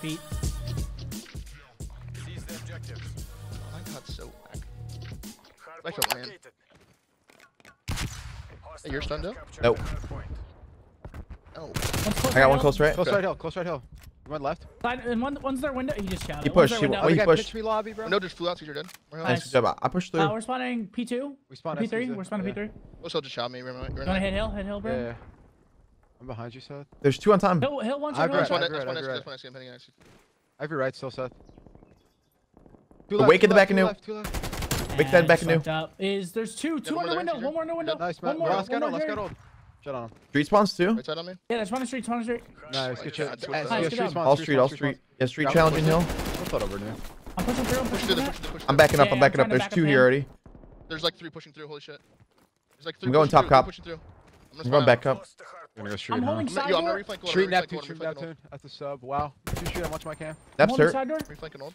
defeat. Seize the objective. I got so whack. Like a man. Hey, you're stunned up? Nope. Oh. I got one close right. Close right hill. Close right hill. Went left. And one, one's their window. He just shouted. He pushed. He, oh, he pushed. Me lobby, bro. No, just flew out. So you're dead. Nice. Good job. I pushed through. Uh, we're spawning P2. We spawn P3. We're spawning yeah. P3. Oh, so just shot me. Remember, you want to hit hill? Hit hill, bro. Yeah. yeah. I'm behind you, Seth. There's two on top. Hill, Hill one's on right. One, right, one, right, one, right. your right still, Seth. Two left, Wake in the back of new. Left, two left. Big that back of new. Is there's two, two yeah, the window, one more under window. Nice, one more. Let's get old. Shut on. Street spawns too. Right side on me. Yeah, that's one street, one street. Nice, good shit. All street, all street. Yeah, street challenging hill. We'll over now. I'm pushing through. I'm pushing through. I'm backing up. I'm backing up. There's two here already. There's like three pushing through. Holy shit. There's like three. I'm going top cop. I'm going back up gonna go shoot. I'm holding huh? side Yo, I'm gonna reflank Street Neptune, Street Neptune. That's a sub. Wow. Two shoot, I'm watching my cam. Neptune. hurt. Reflanking old.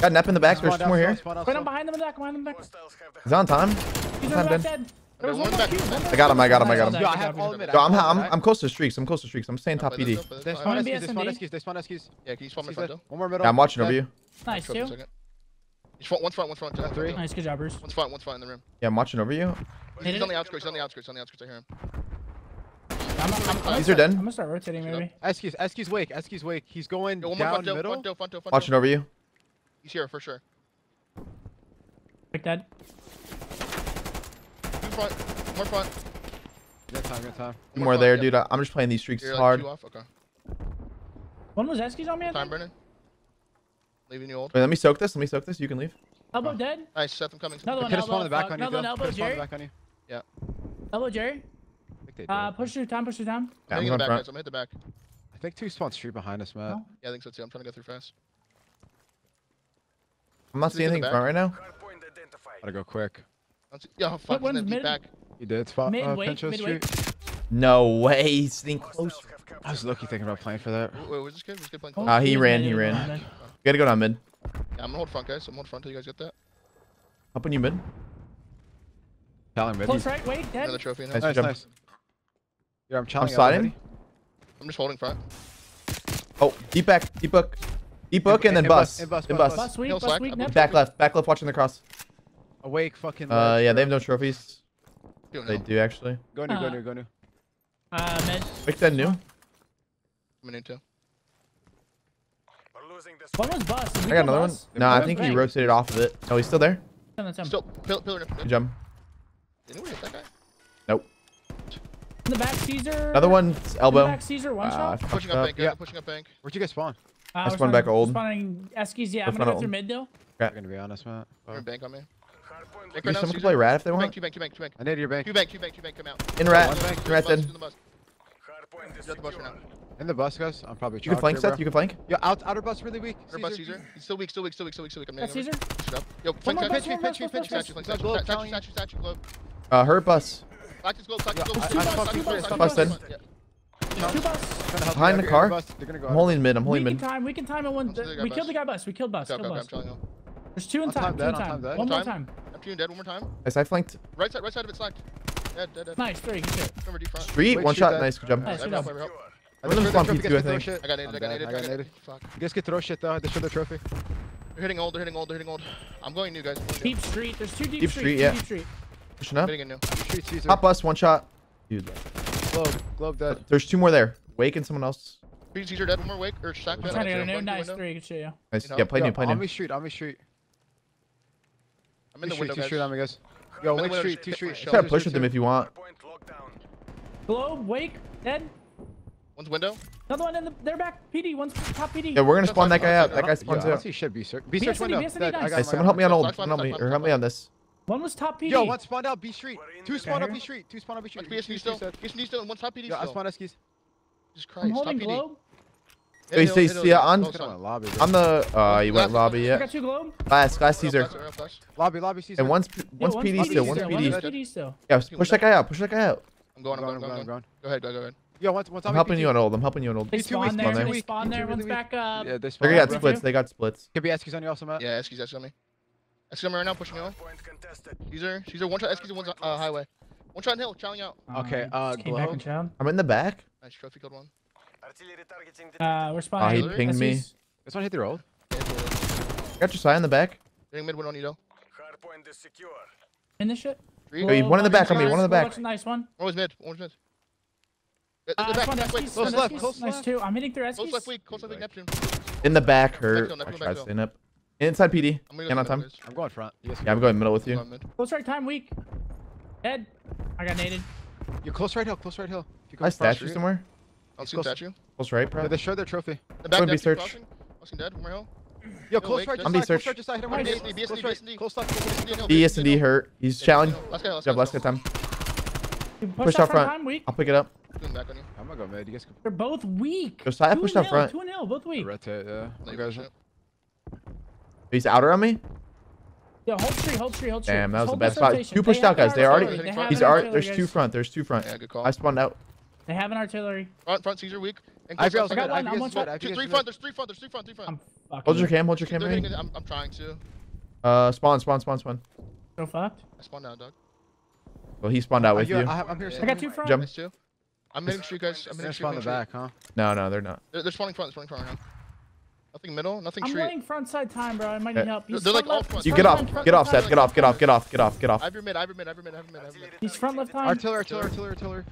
Got Nep in the back. There's two more here. Wait, I'm behind them in the back. Behind them in the back. He's on time. He's on time. I got him, I got him, I got him. Yo, I have all mid. Yo, I'm, I'm, I'm close to streaks, I'm close to streaks. I'm staying uh, top PD. They spawn eskies, they spawn eskies. Yeah, can you spawn my front door? One more middle. Yeah, I'm watching over you. Nice, too. He's front, one's front, one's front. Three. Nice, good jobbers. One's front, one's front in the room. Yeah, I'm watching over you. He's on the outskirts, he's on the outskirts, on the outskirts, I hear him. I'm, I'm, I'm These are dead. I'm gonna start rotating, maybe. Eskies, Eskies, wake, Eskies, wake. He's going Yo, one down front, middle. Front, front, front, front, watching over you. He's here, for sure. Quick dead. Two front, more front. Good time, good time. Two more, more there, yep. dude. I'm just playing these streaks You're hard. Two off? Okay. One was Eskies on me, I Time, Brennan. Leaving you old. Wait, let me soak this. Let me soak this. You can leave. Elbow oh. dead. Nice, Seth, I'm coming. Another one, elbow. On the back uh, on another one, elbow, Jerry. Back on you. Yeah. Elbow, Jerry. Uh, push through time, push through time. Yeah, I'm, I'm, back, guys. I'm hit the back. I think two spawns straight behind us, Matt. No? Yeah, I think so too. I'm trying to go through fast. I'm not seeing anything front right now. Gotta go quick. Yo, fuck. What one's mid? Back. You did spot mid uh, Pincho mid Street. No way, he's getting close. I was lucky thinking about playing for that. Wait, where's this kid? Where's this kid playing? Oh, uh, he ran, he ran. We gotta go down mid. Yeah, I'm gonna hold front, guys. I'm on front till you guys get that. Up on you mid. Talon ready. Close right, wait, dead. Another trophy. Nice, nice, jump. nice. Yeah, I'm challenging. I'm sliding. I'm just holding front. Oh, deep back, deep hook. Deep hook and then bus. And bus, and bus. Bus weak, bus weak. Back left, back left watching the cross. Awake, fucking. Uh, uh yeah, they have no trophies. They do actually. Go new, go uh, new, go new. Uh, mid. Extend new. I'm new too. One was bust. I got another bus? one. No, I think he rotated off of it. Oh, he's still there. Still, pillar, pillar, pillar. Jump. Didn't we hit that guy? Nope. In the back, Caesar. Another one, elbow. In the back, Caesar, one uh, shot. Pushing up, up bank, yeah. Pushing up bank. Where'd you guys spawn? Uh, I spawned back old. Spawning Eskies, yeah. I'm gonna go through mid though. I'm gonna be honest, Matt. Oh. Bank on me. Bank right someone can play rat if they want. Bank, two bank, two bank, two bank. I need your bank. Two bank, two bank, two bank. Come out. In rat. In rat then. You're at the bus right now. In the bus, guys. I'm probably. You can flank, here, Seth. Bro. You can flank. Yo, out, outer bus really weak. Outer bus, Caesar. He's still weak. Still weak. Still weak. Still weak. Still weak. I'm That's Caesar. Yo, flank. Pitch me. Pitch me. Pitch me. Statue. Statue. Statue. Statue. Globe. Uh, hurt bus. Lactus globe. Lactus globe. Busted. Behind the car. I'm holding mid. I'm holding mid. We can time. We can time at one. We killed the guy bus. We killed bus. There's two in time. Two in time. One more time. I'm two and dead. One more time. Yes, I flanked. Right side. Right side of it slacked. Dead. Dead. Dead. Nice. Three. Good shit. Street. One shot. Nice. Good job. Nice. Good job. I'm gonna spawn P2, I think. I got naded, I got naded, I got naded. Fuck. You guys can throw shit though, they show the trophy. They're hitting old, they're hitting old, they're hitting old. I'm going new, guys. Going deep street, there's two deep, deep street, street yeah. Deep street. Pushing up. Hitting a new. Deep street, Top us. one shot. Dude. Globe, globe dead. There's two more there. Wake and someone else. Caesar dead, one more wake, or sack dead. Trying to get a new, nice window. three, good shit, yeah. Nice, yeah, play yeah, new, play new. On me street, on me street. I'm in the window, guys. Two street on me, guys. Yo, wake street, two street. You can push with them if you want. Globe, wake, dead. One's window. Another one in the. They're back. PD. One's top PD. Yeah, we're gonna spawn that guy out. That guy spawns out. He should be search. B search window. Hey, someone help me on old. Help me or help me on this. One was top PD. Yo, one spawned out B Street. Two spawned out B Street. Two spawned out B Street. One's BSD still. BSD still. And one's top PD still. I spawned out skis. Just Christ. I'm holding globe. They say, see, on, on the, uh, you went lobby yet. I got two globe. Last, last Caesar. Lobby, lobby, Caesar. And once once PD still, Once PD. still. Yeah, push that guy out, push that guy out. I'm going, I'm going, I'm going. Go ahead, go ahead. Yo, once, once I'm, I'm helping you on old. I'm helping you on old. They spawn there. They spawn there. One's back up. Yeah, they spawn. They got splits. They got splits. Could be Eskies on you also, Matt. Yeah, Eskies, Eskies on me. Eskies on me right now. Pushing you on. These are, these are one shot. Eskies one's uh, highway. One shot on hill. Chowing out. Okay. Uh, glow. I'm in the back. Nice trophy killed one. Uh, we're spawning. Oh, he pinged me. This one hit the road. Got your side in the back. Getting mid one on you though. Hardpoint is secure. In this shit. Three. One in the back on me. One in the back. Nice one. One was mid. One was mid. Uh, uh, back, back. Close left, close left. Nice too. I'm hitting through Eskies. Close left, weak. Close left. Neptune. In the back, hurt. Back zone, Neptune, back. Up. Inside PD. I'm going on time. I'm going front. Yeah, I'm going middle with you. Close right time, weak. Dead. I got naded. You're close right hill, close right hill. If you go I statue street, somewhere. I'll see statue. Close right, probably. Yeah, they showed their trophy. The back be search. I'm see dead from my hill. Yo, close right, I'm search. Close right, just side. Hit him. BSD, BSD, BSD. BSD hurt. He's challenged. Last guy, last guy. Last guy time. Push, push out front. front. Weak. I'll pick it up. I'm back on you. I'm gonna go mid. You guys can... They're both weak. Just, I pushed out front. 2 0, both weak. Rotate, yeah. You guys He's outer on me? Yeah, hold tree, hold tree, hold tree. Damn, that was hold the best spot. Two pushed out, guys. They already. They he's already. There's guys. two front. There's two front. Yeah, good call. I spawned out. They have an artillery. Front, front, Caesar weak. And I, I got one. I'm one front. Two, three front. There's three front. There's three front. Three front. Hold your cam. Hold your cam. I'm, I'm trying to. Uh, spawn, spawn, spawn, spawn. So fucked. I spawned out, dog. Well, he spawned out with you, you. I, am here. I got two front. Jump. I'm making sure you guys. I'm making sure in the back, huh? No, no, they're not. They're, they're spawning front. They're spawning front right. Nothing middle. Nothing. I'm running front side time, bro. I might need uh, help. He's they're like all front. You get off. Get off, Seth. Get off. Get off. Get off. Get off. Get off. I have your mid. I have your mid. I have your mid. I have your mid. He's front left time. Artillery. Artillery. Artillery. Artillery.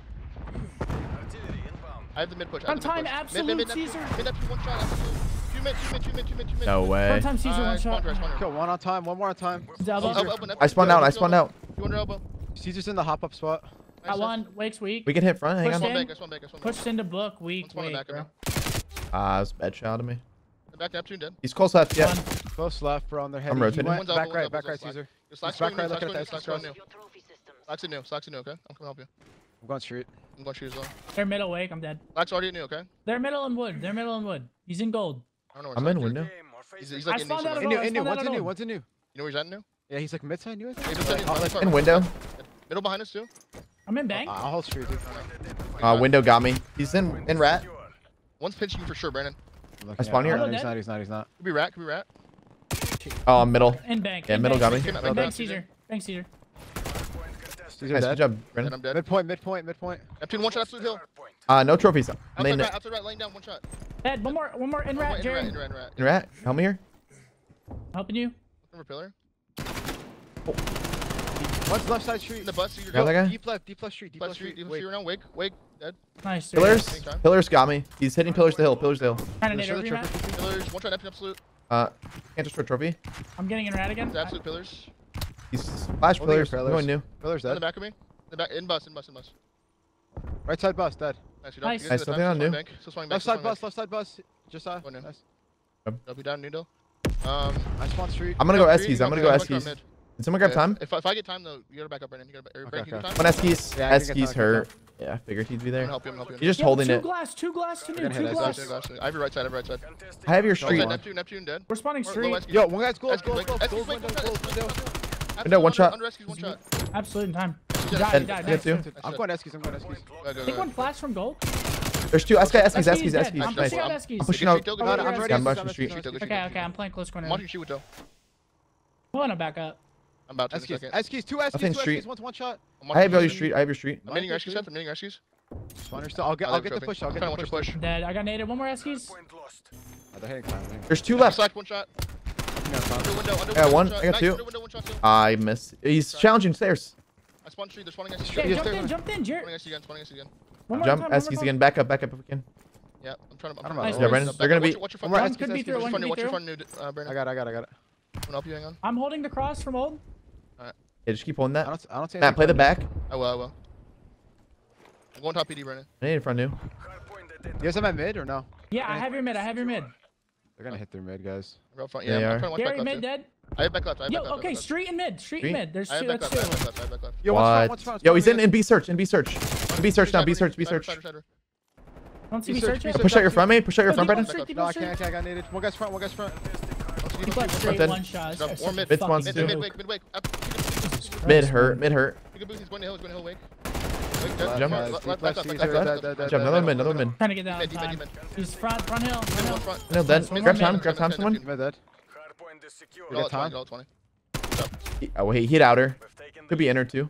I have the mid push. Front time. Absolute Caesar. Mid up one shot. Two mid. Two mid. Two mid. Two mid. Two mid. No way. Front time Caesar. One shot. Kill one on time. One more on time. I spawned out. I spawned out. You want your elbow? He's just in the hop up spot. Nice Got one. Wake's weak. We can hit front. Hang Pushed on. In. Back, one back, into book. Weak. That's wake, back, bro. Ah, uh, it's bad shot of me. Back Neptune dead. He's close left. Yeah. One. Close left, bro. On their head. I'm rotating. Back, right, back right, Caesar. Back right, Look at that. Slack's new. Slack's new. Slack's new. Okay, I'm coming help you. I'm going street. I'm going street as well. They're middle wake. I'm dead. Slack's already new. Okay. They're middle and wood. They're middle and wood. He's in gold. I'm in window. He's, he's like I in new. In new. One's in new. One's in new. You know where he's at new? Yeah, he's like mid side new. He's in oh, window. Middle behind us too. I'm in bank. Uh, I'll hold you. Uh, window got me. He's in in rat. One's pinching for sure, Brandon. I spawn here. He's not. He's not. He's not. Could be rat. Could be rat. Oh, middle. In bank. Yeah, in middle bank. got me. In bank, Caesar. Bank, Caesar. Caesar, nice, dead. good job, Brandon. I'm dead. Midpoint, midpoint, midpoint. Neptune, one shot, absolute hill. Uh, no trophies. Though. Outside laying rat, outside rat, laying down, one shot. Ed, one more, one more, in rat, In rat, in rat, in rat. Help me here. Helping you. Repeller. Oh. One's left side street. In the bus, you're going. Deep left, deep left street, deep left, street. Deep left street, wig, wig, dead. Nice. Pillars, pillars got me. He's hitting pillars the hill, pillars the hill. Pillars, one shot, absolute. Uh, can't destroy trophy. I'm getting in rat again. It's absolute pillars. He's flash pillars. pillars. Going new. Pillars dead. In the back of me. In, the back, in bus, in bus, in bus. Right side bus, dead. Nice. Nice. Something on new. Left side bus, left side bus. Just saw. Nice. Yep. Double down, Nido. Um, I spawn street. I'm gonna go Eskies. I'm gonna go Eskies. Did someone grab yeah, time? If, if, I get time though, you gotta back up Brandon. You gotta back okay, okay. time. Eskies. Yeah, Eskies hurt. Yeah, I figured he'd be there. Help him, help. You're just yeah, holding two it. Two glass, two glass to me, two glass. glass. I have your right side, I have your right side. I have your street. Neptune, Neptune dead. We're spawning street. Yo, one guy's gold, gold, gold, gold, window, one shot. Absolutely in time. Die, die. died. I'm going Eskies, I'm going Eskies. Think one flash from gold. There's two Eskies, Eskies, Eskies, Eskies. I'm pushing out Eskies. I'm pushing out. I'm pushing out. Okay, okay, I'm playing close corner. I'm watching you with Doe. Pulling him back up. I'm about to. Eskies, Eskies, two Eskies, two Eskies, one's one shot. I have your street, I have your street. I'm hitting Eskies, I'm hitting Eskies. Spawner still, I'll get, I'll get the push, I'll get the push. push. Dead, I got naded, one more Eskies. There's two left. One shot. Yeah, one. I got two. I miss. He's challenging stairs. I spawned tree. They're spawning us. Yeah, jump in, jump in, Jared. Spawning us again, spawning us again. Jump, Eskies again. Back up, back up again. Yeah, I'm trying to. I'm I don't know. Yeah, Brandon, they're gonna be. Watch your front. One could be through. One could be through. I got, I got, I got it. I'm gonna help you. Hang on. I'm holding the cross from old. Alright. Yeah, just keep holding that. I don't, I don't see Matt, play the back. I will, I will. I'm going top PD, Brennan. I need a front new. you. Guys have my mid or no? Yeah, I have your mid. I have your mid. They're gonna hit their mid, guys. Real front. Yeah, they I'm Gary, mid dead. I have back left. I have Yo, back okay, street and mid. Street, street? and mid. There's two. That's two. Left, left, left, left. Yo, what? What's front, what's front, Yo, he's in, in B search. In B search. In B search now. B search. B search. Don't see B search. Push out your front, mate. Push out your front, Brennan. No, I can't. I got needed. One guy's front. One guy's front. He's like straight one shot. Or mid. Mid spawns too. Mid wake. Mid wake. Up. Mid hurt. Mid hurt. You he's going to hill, he's going to hill, wake. Wake, dead. Jump. Left, left, left, left, left, left, dead, left, dead, left. dead, Jump. Another mid. Another mid. Trying to get down. Mid, mid, mid. He's front. Front hill. Front One hill. front. No, then grab time. Grab time. Someone. Mid dead. Hardpoint. We got time? all at 20. He- Oh, he hit outer. We've taken the Could be inner too.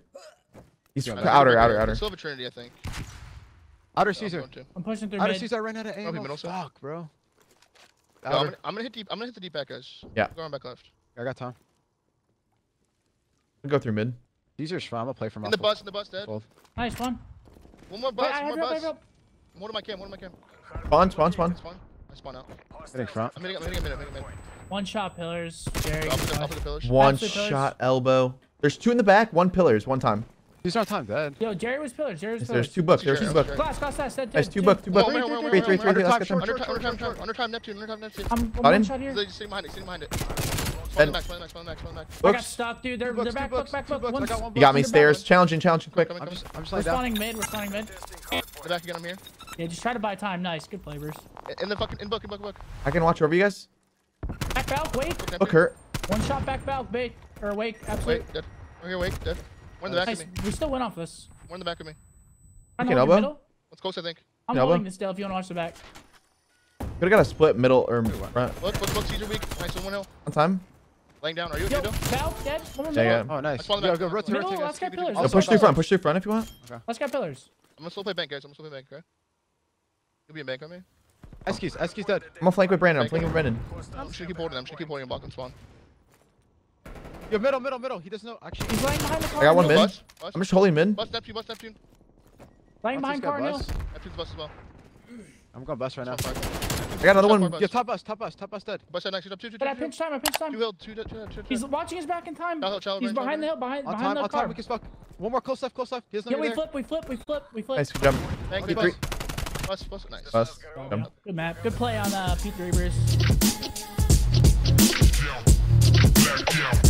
He's Yeah, outer. Outer. Outer. Still have a Trinity, I think. Outer Caesar. I'm pushing through Outer. Caesar, I ran out of oh, Probably ammo. Fuck, bro. Yo, I'm, Outer. gonna, I'm gonna hit deep. I'm gonna hit the deep back, guys. Yeah. Going back left. I got time. Go through mid. Caesar's fine. I'm play for In the bus. In the bus, dead. Both. Nice one. One more bus. I One more help, I have bus. help. One of my cam. One of my cam. Spawn, spawn, spawn. Spawn. I spawn out. Hitting front. I'm hitting. I'm hitting a minute. I'm hitting a minute. One shot pillars. Jerry. Up with the, up with the pillars. One Absolute pillars. shot elbow. There's two in the back, one pillars, one time. Caesar's not time dead. Yo, Jerry was pillars. Jerry was Yes, pillars. there's two books. There's two Sure, books. sure. Glass, glass, glass. Dead, Nice, dead, two dead. book, two man, three, man. let's get. Under time. Under time. Under time. Under time. Neptune. Under time. Neptune. I'm, I'm Got one him. shot here. He's sitting behind it. Sitting behind it. Dead. Spawn back. Spawn back. Spawn back. Spawn back. I got Books. stuck, dude. They're, Two they're books, two back, books, back, two back, books. I back. got One's- one You got me, book. stairs. Challenging, challenging, quick. Coming, I'm coming. just, I'm just We're laying down. spawning mid. We're spawning mid. The back again. I'm here. Yeah, just try to buy time. Nice. Good flavors. In the fucking in book. In book. Book. I can watch over you guys. Back valve. Wait. Book. Book hurt. One shot back valve. Bait. Or wake. Absolute. Wait. Dead. We're here. Wait. Dead. One in the back Nice. of me. We still went off this. One in the back of me. I'm Okay, elbow. middle. Let's close. I think. I'm Elbow. holding this still if you want to watch the back. Could have got a split middle or front. Look. Look. Look. Caesar weak. Nice. One hill. One time. Laying down. Are you Yo, okay, though? valve dead. One more Yeah, middle. yeah. Oh, nice. I spawned Yo, back. go rotate, Middle, rotate, let's get pillars. So push through front. Push through front if you want. Let's get pillars. I'm gonna slow play bank, guys. I'm gonna slow play bank. Okay. You'll be in bank on me. Eskies, Eskies dead. I'm gonna flank with Brandon. I'm flanking with Brandon. I'm just gonna keep holding. I'm just gonna keep holding and block and spawn. Yo, middle, middle, middle. He doesn't know. Actually, He's laying behind the car. I got one hill. mid. Bus. Bus. I'm just holding mid. Bus. Neptune. Bus. Neptune. Laying Watch behind this car hill. bus. Neptune's bus as well. I'm going bust right now. Spawn. I got another Top one. Yo, top bus, top bus, top bus dead. Bus side next. Two. Two. Two. But I pinch time. I pinch time. hill. Two. Two. Two. Two. He's watching his back in time. Shallow, shallow, He's behind the hill. Behind On behind time, the on car. time. We can fuck. One more close left, close left. He doesn't Yeah, we there. flip. We flip. We flip. We flip. Nice, good jump. Bank. Okay, Bus. three. Bus. Bus. Nice. Bus. Jump. Good map. Good play on uh, P3 Reavers. Black, yeah.